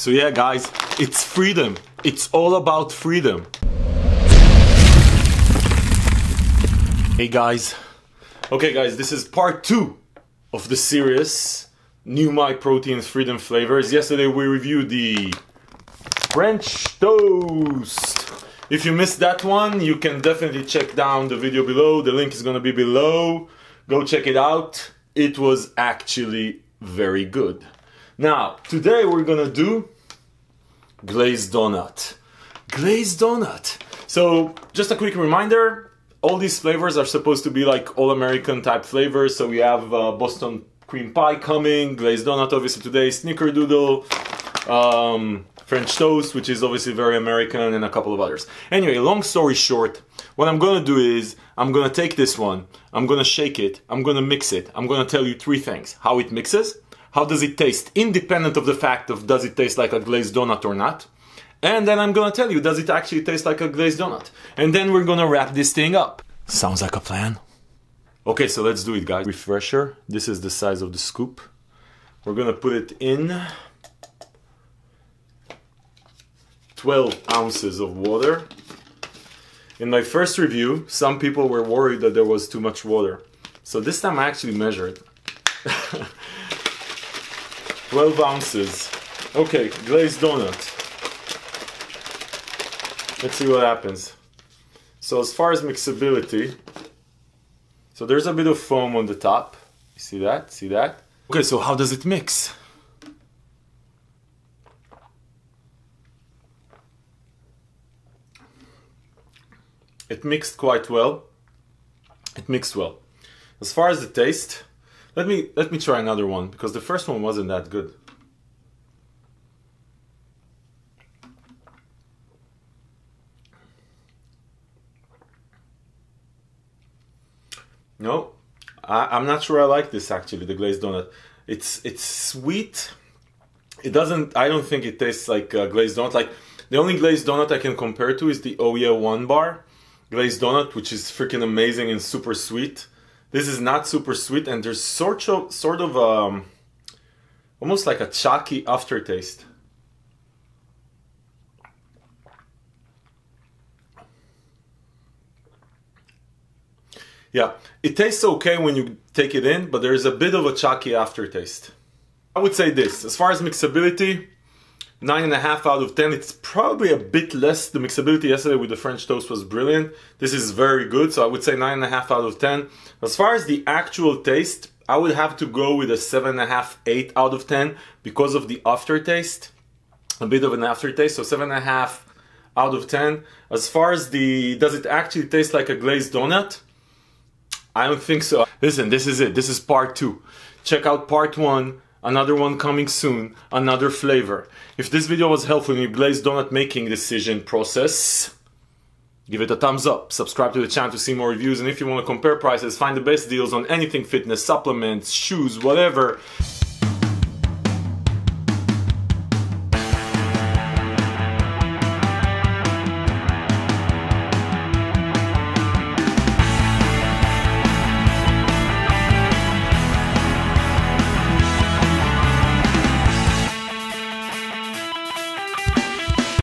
So yeah, guys, it's freedom. It's all about freedom. Hey guys. Okay guys, this is part two of the series New Myprotein Freedom Flavors. Yesterday we reviewed the French toast. If you missed that one, you can definitely check down the video below. The link is gonna be below. Go check it out. It was actually very good. Now, today we're gonna do glazed donut. Glazed donut. So, just a quick reminder, all these flavors are supposed to be like all American type flavors. So we have uh, Boston cream pie coming, glazed donut obviously today, snickerdoodle, um, French toast, which is obviously very American, and a couple of others. Anyway, long story short, what I'm gonna do is I'm gonna take this one, I'm gonna shake it, I'm gonna mix it, I'm gonna tell you three things. How it mixes, how does it taste, independent of the fact of does it taste like a glazed donut or not. And then I'm gonna tell you, does it actually taste like a glazed donut? And then we're gonna wrap this thing up. Sounds like a plan. Okay, so let's do it, guys. Refresher, this is the size of the scoop. We're gonna put it in 12 ounces of water. In my first review, some people were worried that there was too much water. So this time I actually measured. 12 ounces. Okay, glazed donut. Let's see what happens. So as far as mixability, so there's a bit of foam on the top. You see that? See that? Okay, so how does it mix? It mixed quite well. It mixed well. As far as the taste, let me let me try another one because the first one wasn't that good. No, I, am not sure I like this actually, the glazed donut. It's it's sweet. It doesn't. I don't think it tastes like glazed donut. Like the only glazed donut I can compare to is the Yeah One bar glazed donut, which is freaking amazing and super sweet. This is not super sweet, and there's sort of sort of um, almost like a chalky aftertaste. Yeah, it tastes okay when you take it in, but there's a bit of a chalky aftertaste. I would say this, as far as mixability, 9.5 out of 10. It's probably a bit less. The mixability yesterday with the French toast was brilliant. This is very good, so I would say 9.5 out of 10. As far as the actual taste, I would have to go with a seven and a half, eight out of 10 because of the aftertaste. A bit of an aftertaste, so 7.5 out of 10. As far as the, does it actually taste like a glazed donut? I don't think so. Listen, this is it. This is part two. Check out part one another one coming soon, another flavor. If this video was helpful in your glazed donut making decision process, give it a thumbs up, subscribe to the channel to see more reviews, and if you want to compare prices, find the best deals on anything fitness, supplements, shoes, whatever,